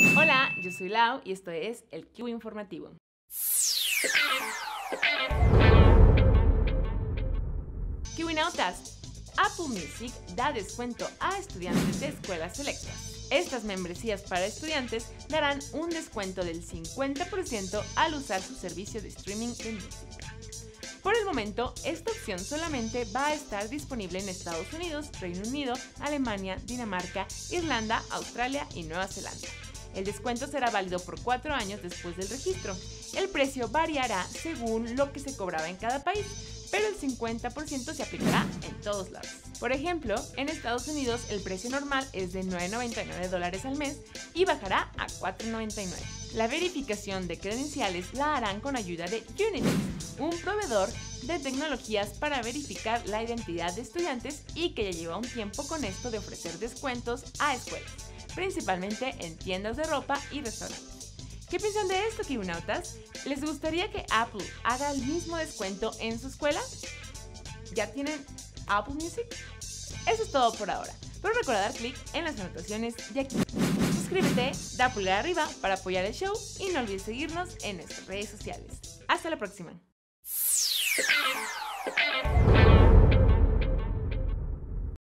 Hola, yo soy Lau y esto es el Q Informativo. Kiwinautas. Apple Music da descuento a estudiantes de escuelas selectas. Estas membresías para estudiantes darán un descuento del 50% al usar su servicio de streaming de música. Por el momento, esta opción solamente va a estar disponible en Estados Unidos, Reino Unido, Alemania, Dinamarca, Irlanda, Australia y Nueva Zelanda. El descuento será válido por cuatro años después del registro. El precio variará según lo que se cobraba en cada país, pero el 50% se aplicará en todos lados. Por ejemplo, en Estados Unidos el precio normal es de 9,99 dólares al mes y bajará a 4,99. La verificación de credenciales la harán con ayuda de Unity, un proveedor de tecnologías para verificar la identidad de estudiantes y que ya lleva un tiempo con esto de ofrecer descuentos a escuelas, principalmente en tiendas de ropa y restaurantes. ¿Qué piensan de esto, Kibunautas? ¿Les gustaría que Apple haga el mismo descuento en su escuela? ¿Ya tienen Apple Music? Eso es todo por ahora. Pero recuerda dar clic en las anotaciones de aquí. Suscríbete, da pulgar arriba para apoyar el show y no olvides seguirnos en nuestras redes sociales. Hasta la próxima.